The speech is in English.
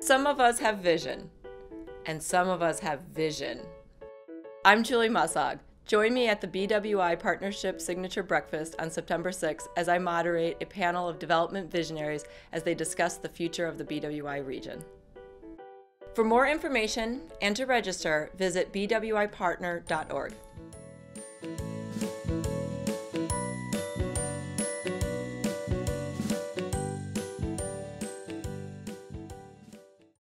Some of us have vision, and some of us have vision. I'm Julie Musog. Join me at the BWI Partnership Signature Breakfast on September 6th as I moderate a panel of development visionaries as they discuss the future of the BWI region. For more information and to register, visit bwipartner.org.